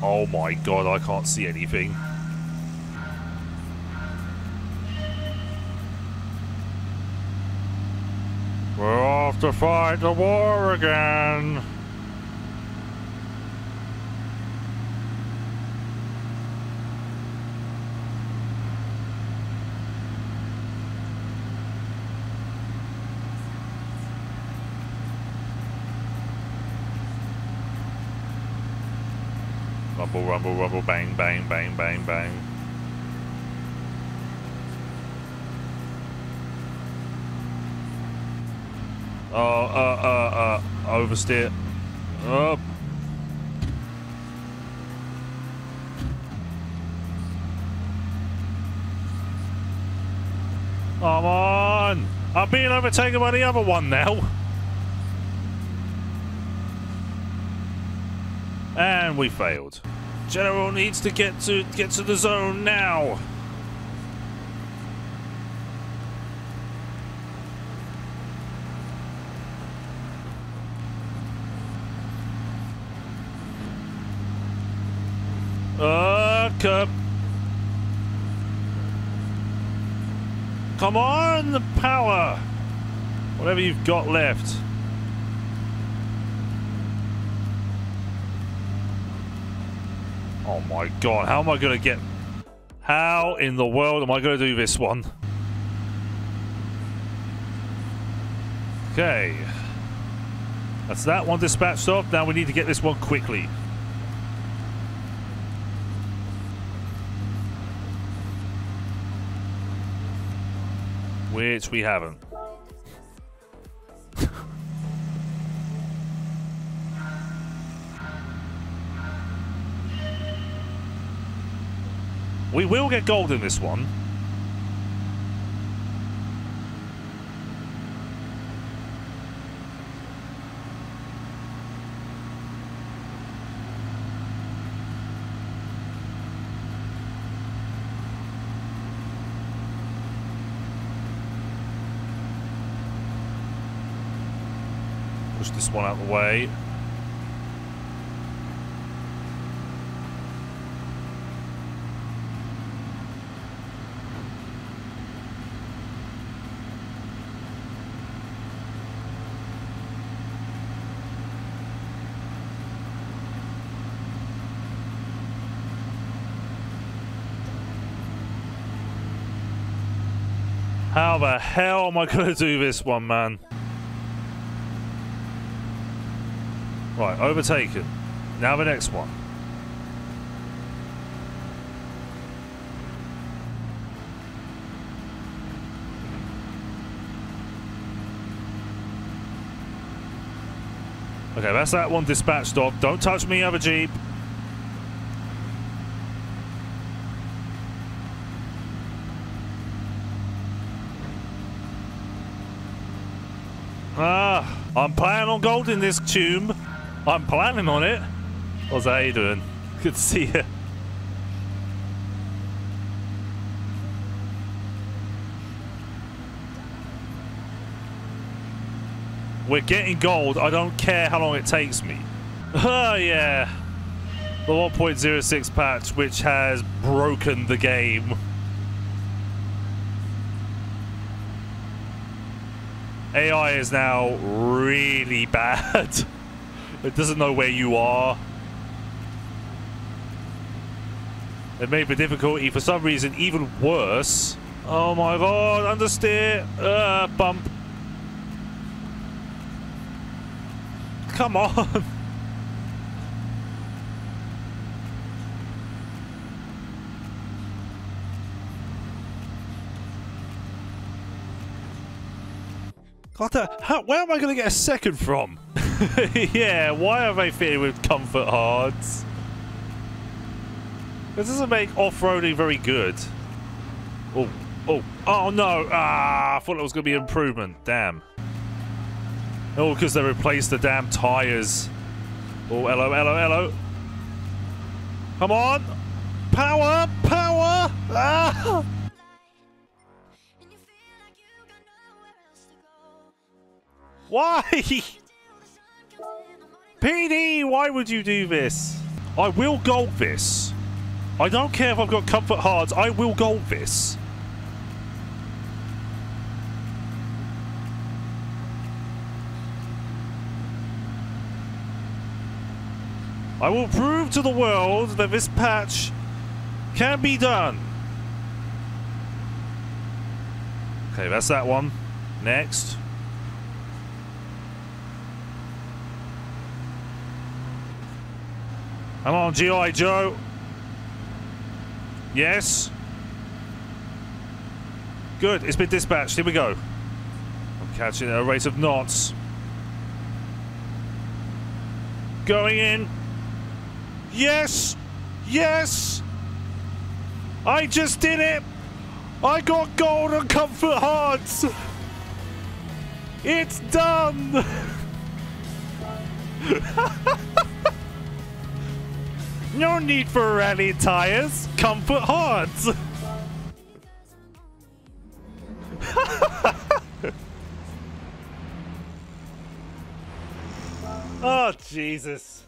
Oh my god, I can't see anything. We're off to fight the war again. Rumble, rumble, rumble, bang, bang, bang, bang, bang. Oh, uh, uh, uh, oversteer. Up. Come on! I'm being overtaken by the other one now. And we failed. General needs to get to get to the zone now. Uh, cup. Come on, the power. Whatever you've got left. Oh my god, how am I going to get... How in the world am I going to do this one? Okay. That's that one dispatched off. Now we need to get this one quickly. Which we haven't. We will get gold in this one. Push this one out of the way. How the hell am I going to do this one, man? Right, overtaken. Now the next one. Okay, that's that one dispatched off. Don't touch me, other Jeep. Ah, I'm planning on gold in this tomb. I'm planning on it. What's that you doing? Good to see you. We're getting gold. I don't care how long it takes me. Oh, yeah. The 1.06 patch, which has broken the game. AI is now really bad. it doesn't know where you are. It made the difficulty, for some reason, even worse. Oh my god, understeer. Uh, bump. Come on. How, where am I going to get a second from? yeah, why are they fitted with comfort hards? This doesn't make off-roading very good. Oh, oh, oh no! Ah, I thought it was going to be improvement. Damn. Oh, because they replaced the damn tyres. Oh, hello, hello, hello. Come on! Power! Power! Ah! Why? PD, why would you do this? I will gold this. I don't care if I've got comfort hards, I will gold this. I will prove to the world that this patch can be done. Okay, that's that one. Next. Come on, G.I. Joe. Yes. Good, it's been dispatched. Here we go. I'm catching a rate of knots. Going in. Yes! Yes! I just did it! I got gold on comfort hards! It's done! no need for rally tires. Comfort hards! oh, Jesus.